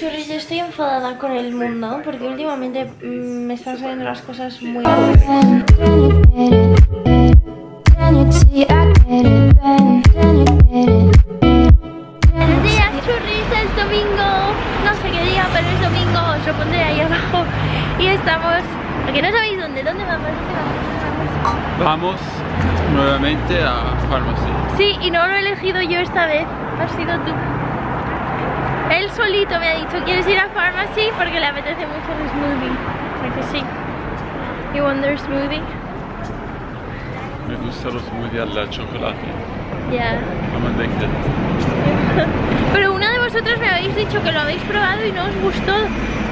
Churris, yo estoy enfadada con el mundo porque últimamente mm, me están saliendo las cosas muy... Buenos días, churris, es domingo. No sé qué día, pero es domingo. Os lo pondré ahí abajo. Y estamos... Aquí no sabéis dónde. ¿Dónde vamos? ¿Dónde vamos? Vamos nuevamente a Pharmacy. Sí, y no lo he elegido yo esta vez. Has sido tú. Él solito me ha dicho, ¿quieres ir a Pharmacy? Porque le apetece mucho el smoothie. O sea que sí. You want their smoothie? Me gusta los smoothies al chocolate. Yeah. I'm addicted. Pero una de vosotras me habéis dicho que lo habéis probado y no os gustó.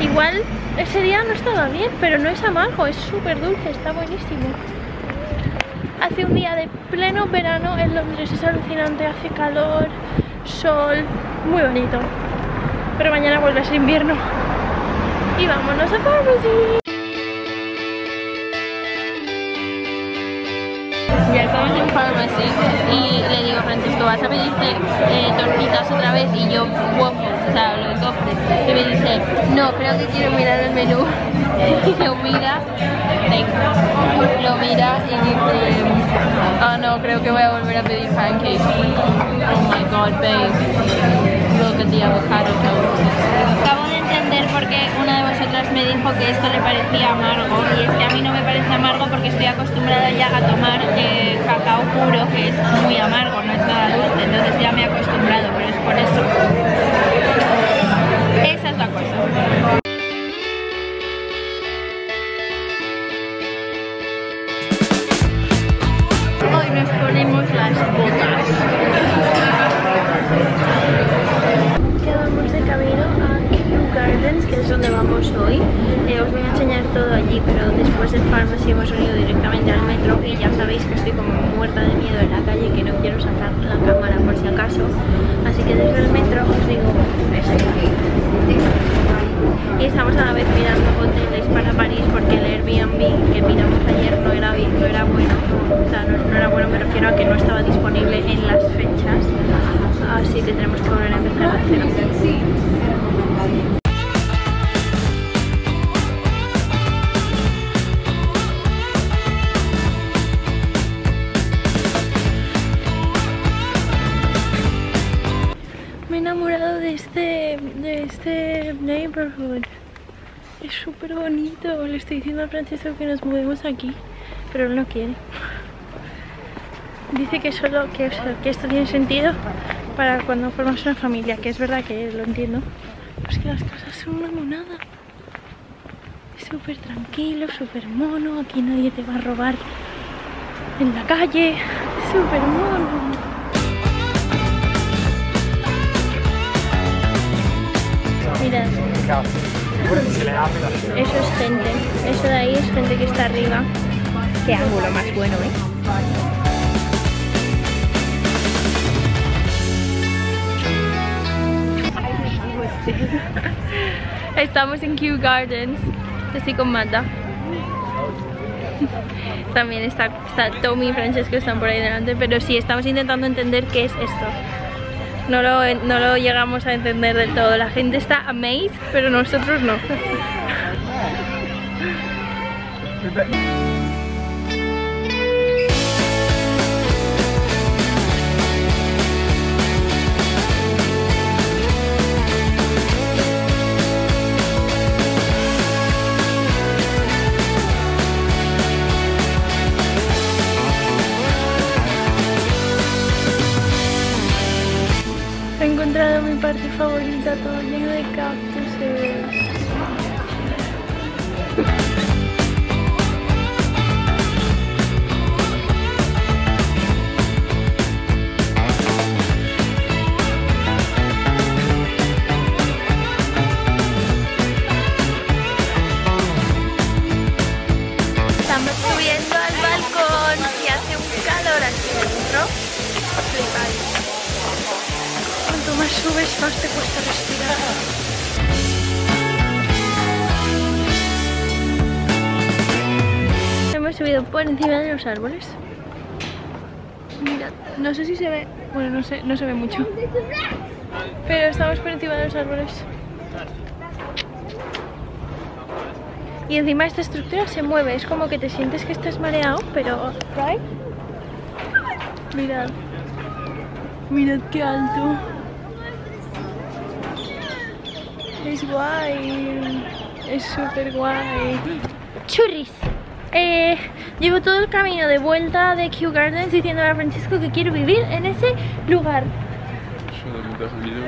Igual ese día no estaba bien, pero no es amargo, es súper dulce, está buenísimo. Hace un día de pleno verano en Londres, es alucinante, hace calor, sol, muy bonito. Pero mañana vuelve a ser invierno. Y vámonos a Pharmacy. Ya estamos en ¿vas a pedirte eh, tortitas otra vez? Y yo, waffles, o sea, lo de cofres. Y me dice, no, creo que quiero mirar el menú. Y lo mira, lo mira y dice, ah no, creo que voy a volver a pedir pancakes. Oh my god, babe. Look at the avocado toast. Acabo de entender por qué una me dijo que esto le parecía amargo y es que a mí no me parece amargo porque estoy acostumbrada ya a tomar eh, cacao puro que es muy amargo, no es nada dulce, entonces ya me he acostumbrado, pero es por eso. Esa es la cosa. Pero después del pharmacy hemos venido directamente al metro y ya sabéis que estoy como muerta de miedo en la calle, que no quiero sacar la cámara por si acaso. Así que desde el metro os digo eso. Y estamos a la vez mirando hoteles para París porque el Airbnb que miramos ayer no era, no era bueno. O sea, no, era bueno, me refiero a que no estaba disponible en las fechas. Así que tenemos que volver a empezar de cero. Es súper bonito. Le estoy diciendo a Francesco que nos mudemos aquí, pero él no quiere. Dice que solo que, esto tiene sentido para cuando formas una familia, que es verdad que lo entiendo. Es que las cosas son una monada. Es súper tranquilo, súper mono. Aquí nadie te va a robar en la calle. Súper mono. Mirad. Eso es gente. Eso de ahí es gente que está arriba. Qué ángulo más bueno, ¿eh? Estamos en Kew Gardens. Estoy con Mata. También está, está Tommy y Francesco están por ahí delante, pero sí, estamos intentando entender qué es esto. No lo, no lo llegamos a entender del todo. La gente está amazed, pero nosotros no. encontrado mi parte favorita, todo lleno de cactuses. Cuanto más te cuesta respirar. Hemos subido por encima de los árboles. Mirad, no sé si se ve, bueno, no sé, no se ve mucho. Pero estamos por encima de los árboles. Y encima esta estructura se mueve, es como que te sientes que estás mareado, pero... Mirad. Mirad qué alto. Es guay. Es súper guay. Churris. Eh, llevo todo el camino de vuelta de Kew Gardens diciéndole a Francisco que quiero vivir en ese lugar.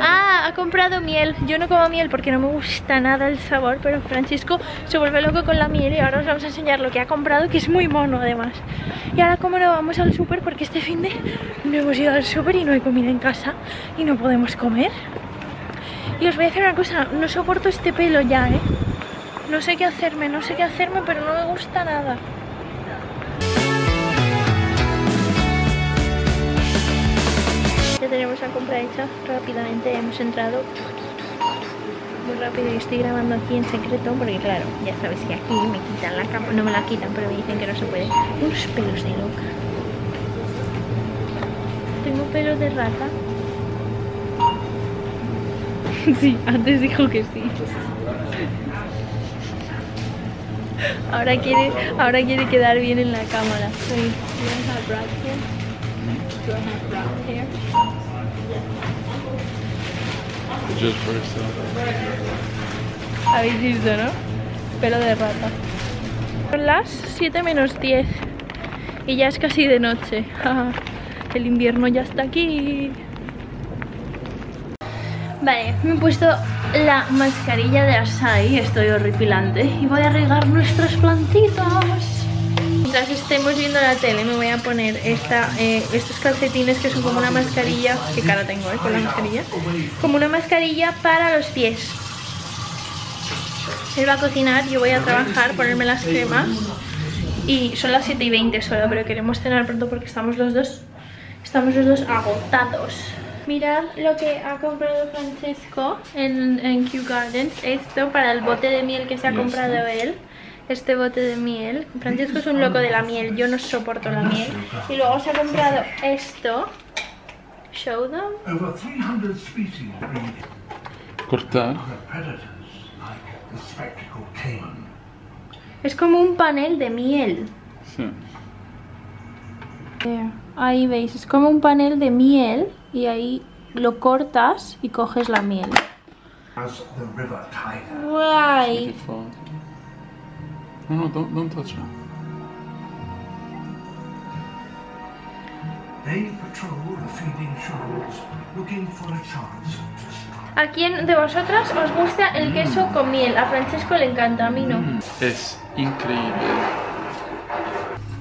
Ah, ha comprado miel. Yo no como miel porque no me gusta nada el sabor, pero Francisco se vuelve loco con la miel y ahora os vamos a enseñar lo que ha comprado, que es muy mono además. Y ahora como no vamos al súper porque este fin de no hemos ido al súper y no hay comida en casa y no podemos comer. Y os voy a decir una cosa, no soporto este pelo ya, ¿eh? No sé qué hacerme, no sé qué hacerme, pero no me gusta nada. Ya tenemos la compra hecha, rápidamente hemos entrado muy rápido y estoy grabando aquí en secreto porque claro, ya sabes que aquí me quitan la cámara, no me la quitan, pero me dicen que no se puede. Unos pelos de loca. Tengo pelo de rata. Sí, antes dijo que sí. Ahora quiere, ahora quiere quedar bien en la cámara. Yourself. Habéis visto, ¿no? Pelo de rata. Son las 7 menos 10 y ya es casi de noche. El invierno ya está aquí. Vale, me he puesto la mascarilla de Asai, estoy horripilante y voy a regar nuestras plantitas. Mientras estemos viendo la tele me voy a poner esta, eh, estos calcetines que son como una mascarilla, qué cara tengo eh, con la mascarilla, como una mascarilla para los pies. Él va a cocinar, yo voy a trabajar, ponerme las cremas y son las 7 y 20 solo, pero queremos cenar pronto porque estamos los dos, estamos los dos agotados. Mirad lo que ha comprado Francesco en, en Kew Gardens. Esto para el bote de miel que se ha comprado él. Este bote de miel. Francesco es un loco de la miel. Yo no soporto la miel. Y luego se ha comprado esto. Show them. Over 300 species breed Cortar. Es como un panel de miel. Sí. Ahí veis, es como un panel de miel y ahí lo cortas y coges la miel. As the river tiger. Guay. No, no, don't, don't touch her. They patrol the feeding shoals looking for a chance to strike. ¿A quién de vosotras os gusta el queso con miel? A Francesco le encanta, a mí no. Es increíble.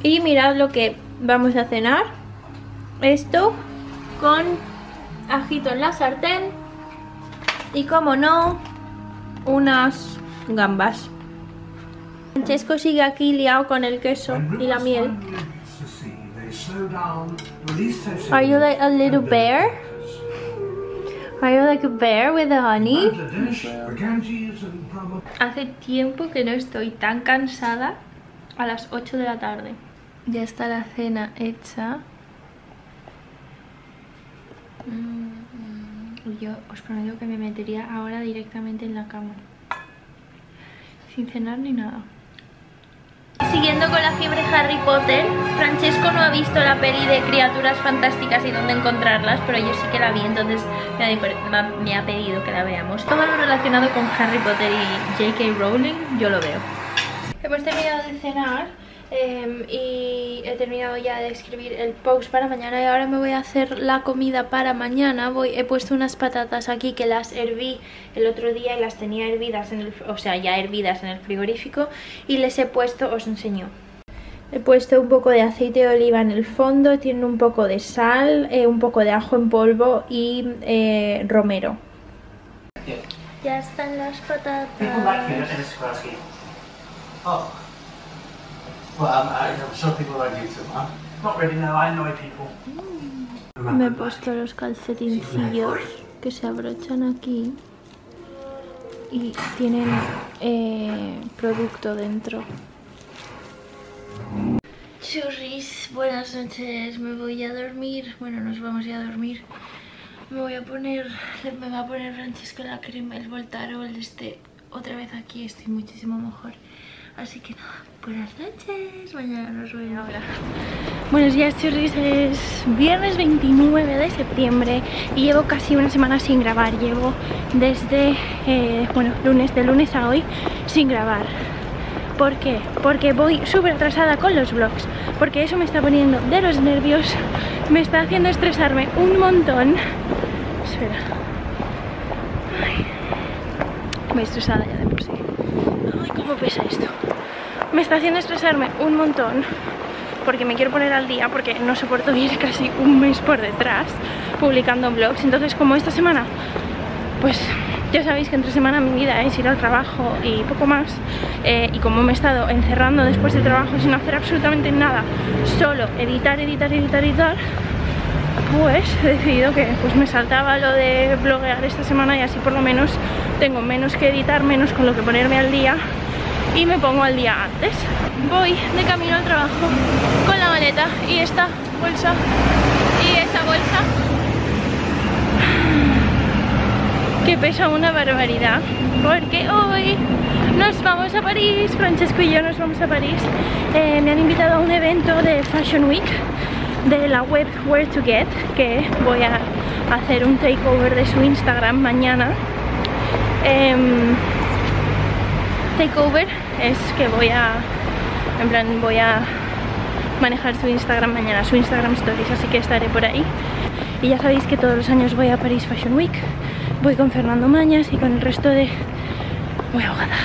Y mirad lo que vamos a cenar. Esto con ajito en la sartén. Y como no, unas gambas. Francesco sigue aquí liado con el queso y la miel. Are you like a little bear? Are you like a bear with the honey? Hace tiempo que no estoy tan cansada a las 8 de la tarde. Ya está la cena hecha. Mm, Yo os prometo que me metería ahora directamente en la cama. Sin cenar ni nada. Siguiendo con la fiebre Harry Potter, Francesco no ha visto la peli de criaturas fantásticas y dónde encontrarlas, pero yo sí que la vi, entonces ha, me ha pedido que la veamos. Todo lo relacionado con Harry Potter y J.K. Rowling, yo lo veo. Hemos terminado de cenar em, y he terminado ya de escribir el post para mañana y ahora me voy a hacer la comida para mañana. Voy, he puesto unas patatas aquí que las herví el otro día y las tenía hervidas, en el, o sea, ya hervidas en el frigorífico y les he puesto, os enseño. He puesto un poco de aceite de oliva en el fondo, tienen un poco de sal, eh, un poco de ajo en polvo y eh, romero. Ya están las patatas. Me, he puesto los calcetincillos que se abrochan aquí y tienen eh, producto dentro. Churris, buenas noches, me voy a dormir. Bueno, nos vamos a ir a dormir. Me voy a poner, me va a poner Francisco la crema, el Voltarol, este, otra vez aquí, estoy muchísimo mejor. Así que nada, buenas noches, mañana nos vemos ahora. Buenos días churris, es viernes 29 de septiembre y llevo casi una semana sin grabar. Llevo desde, eh, bueno, lunes, de lunes a hoy sin grabar. ¿Por qué? Porque voy súper atrasada con los vlogs, porque eso me está poniendo de los nervios, me está haciendo estresarme un montón. Espera. Ay. Me estresada ya de por sí. Pesa esto. Me está haciendo estresarme un montón porque me quiero poner al día porque no soporto ir casi un mes por detrás publicando vlogs. Entonces como esta semana, pues ya sabéis que entre semana mi vida es ir al trabajo y poco más eh, y como me he estado encerrando después del trabajo sin hacer absolutamente nada, solo editar, editar, editar, editar pues he decidido que pues me saltaba lo de bloguear esta semana y así por lo menos tengo menos que editar, menos con lo que ponerme al día y me pongo al día antes. Voy de camino al trabajo con la maleta y esta bolsa y esa bolsa. Que pesa una barbaridad porque hoy nos vamos a París, Francesco y yo nos vamos a París. Eh, me han invitado a un evento de Fashion Week de la web Where to Get que voy a hacer un takeover de su Instagram mañana eh, takeover es que voy a en plan voy a manejar su Instagram mañana, su Instagram Stories, así que estaré por ahí. Y ya sabéis que todos los años voy a París Fashion Week, voy con Fernando Mañas y con el resto de... voy ahogada.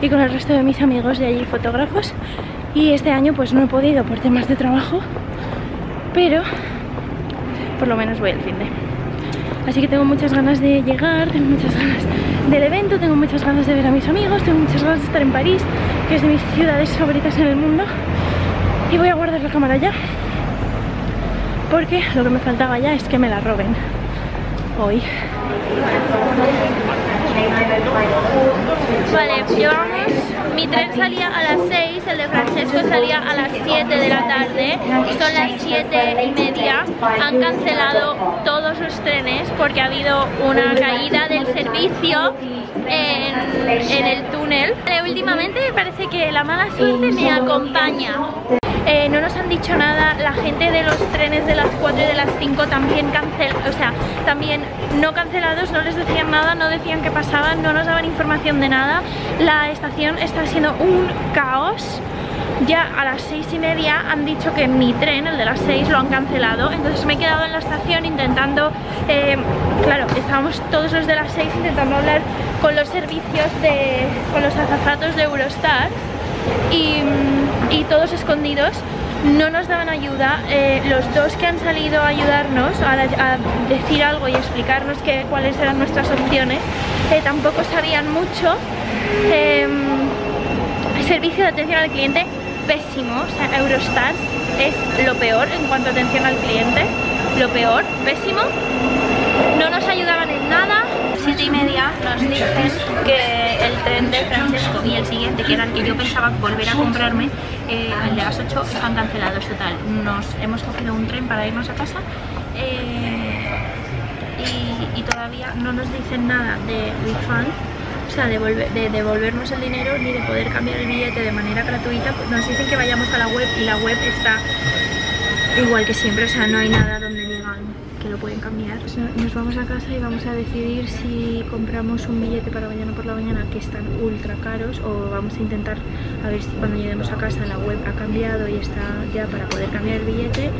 Y con el resto de mis amigos de allí, fotógrafos. Y este año pues no he podido por temas de trabajo, pero por lo menos voy al fin de. Así que tengo muchas ganas de llegar, tengo muchas ganas del evento, tengo muchas ganas de ver a mis amigos, tengo muchas ganas de estar en París, que es de mis ciudades favoritas en el mundo. Y voy a guardar la cámara ya, porque lo que me faltaba ya es que me la roben hoy. Vale, llevamos, mi tren salía a las 6, el de Francesco salía a las 7 de la tarde, son las 7 y media, han cancelado todos los trenes porque ha habido una caída del servicio en, en el túnel. Vale, últimamente me parece que la mala suerte me acompaña. Eh, no nos han dicho nada, la gente de los trenes de las 4 y de las 5 también cancel, o sea, también no cancelados, no les decían nada, no decían qué pasaban, no nos daban información de nada. La estación está siendo un caos. Ya a las 6 y media han dicho que mi tren, el de las 6, lo han cancelado. Entonces me he quedado en la estación intentando, eh, claro, estábamos todos los de las 6 intentando hablar con los servicios de, con los azafatos de Eurostar y, y todos escondidos no nos daban ayuda. Eh, los dos que han salido a ayudarnos a, decir algo y explicarnos que, cuáles eran nuestras opciones eh, tampoco sabían mucho. El servicio de atención al cliente pésimo. O sea Eurostar es lo peor en cuanto a atención al cliente. Lo peor, pésimo no nos ayudaban en nada 7 y media nos dicen que el tren de Francesco y el siguiente, que era el que yo pensaba volver a comprarme, eh, el de las 8, están cancelados total. Nos hemos cogido un tren para irnos a casa eh, y, y todavía no nos dicen nada de refund o sea, de, volver, de, devolvernos el dinero ni de poder cambiar el billete de manera gratuita. Nos dicen que vayamos a la web y la web está igual que siempre, o sea, no hay nada donde que lo pueden cambiar. Nos vamos a casa y vamos a decidir si compramos un billete para mañana por la mañana que están ultra caros o vamos a intentar a ver si cuando lleguemos a casa la web ha cambiado y está ya para poder cambiar el billete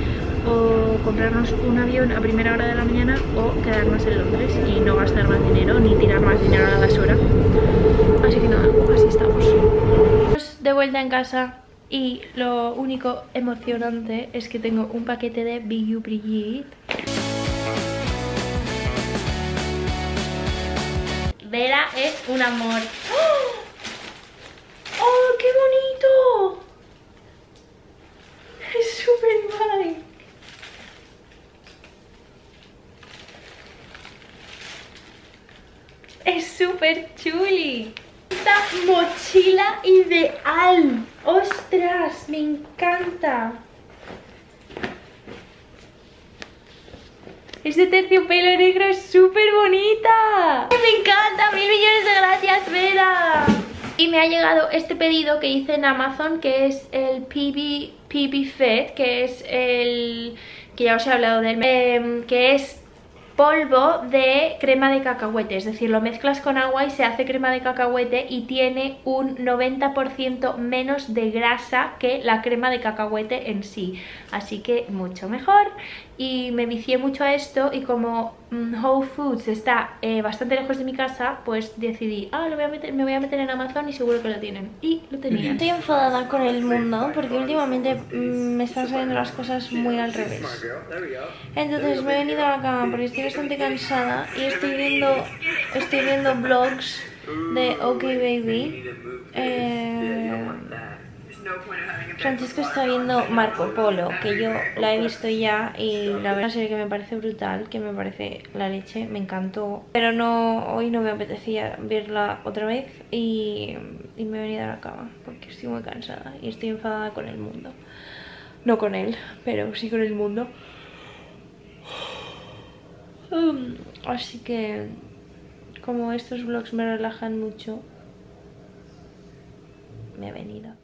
o comprarnos un avión a primera hora de la mañana o quedarnos en Londres y no gastar más dinero ni tirar más dinero a la basura. Así que nada, así estamos. De vuelta en casa y lo único emocionante es que tengo un paquete de Big Brigitte. Vera es un amor. ¡Oh! ¡Oh, qué bonito! Es súper guay. Es súper chuli. Esta mochila ideal. ¡Ostras! Me encanta. Este terciopelo negro es súper bonita. Me encanta, mil millones de gracias, Vera. Y me ha llegado este pedido que hice en Amazon, que es el PB, PB Fit, que es el... que ya os he hablado del... Eh, que es polvo de crema de cacahuete, es decir, lo mezclas con agua y se hace crema de cacahuete y tiene un 90% menos de grasa que la crema de cacahuete en sí, así que mucho mejor y me vicié mucho a esto y como mm, Whole Foods está eh, bastante lejos de mi casa, pues decidí, ah, lo voy a meter, me voy a meter en Amazon y seguro que lo tienen. Y lo tenían. Estoy enfadada con el mundo porque últimamente mm, me están saliendo las cosas muy al revés. Entonces me he venido a la cama porque estoy bastante cansada y estoy viendo, estoy viendo vlogs de OK Baby. Eh, Francisco está viendo Marco Polo, que yo la he visto ya y la verdad es que me parece brutal, que me parece la leche, me encantó. Pero no, hoy no me apetecía verla otra vez y, me he venido a la cama porque estoy muy cansada y estoy enfadada con el mundo. No con él, pero sí con el mundo. Um, así que como estos vlogs me relajan mucho, me he venido.